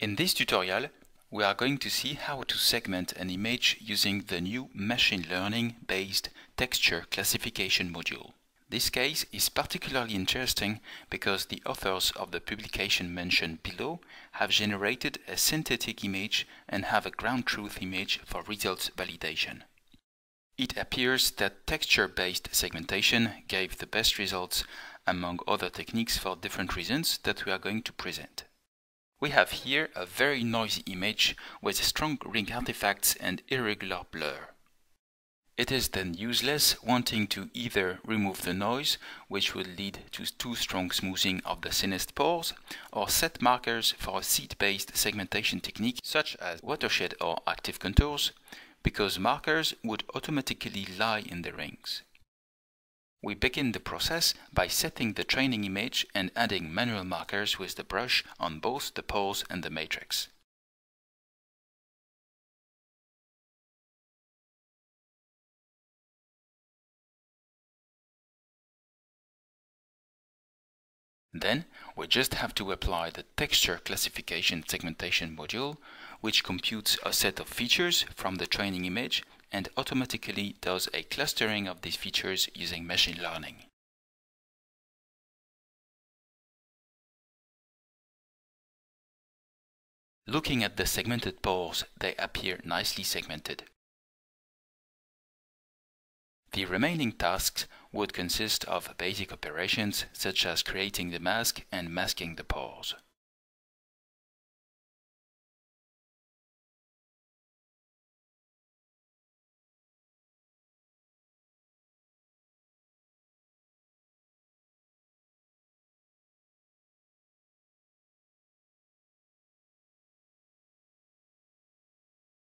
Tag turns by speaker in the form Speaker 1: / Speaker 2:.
Speaker 1: In this tutorial, we are going to see how to segment an image using the new machine learning based texture classification module. This case is particularly interesting because the authors of the publication mentioned below have generated a synthetic image and have a ground truth image for results validation. It appears that texture-based segmentation gave the best results among other techniques for different reasons that we are going to present. We have here a very noisy image with strong ring artifacts and irregular blur. It is then useless wanting to either remove the noise, which will lead to too strong smoothing of the thinnest pores, or set markers for a seed-based segmentation technique such as watershed or active contours, because markers would automatically lie in the rings. We begin the process by setting the training image and adding manual markers with the brush on both the pores and the matrix. Then we just have to apply the texture classification segmentation module, which computes a set of features from the training image and automatically does a clustering of these features using machine learning. Looking at the segmented pores, they appear nicely segmented. The remaining tasks would consist of basic operations such as creating the mask and masking the pores.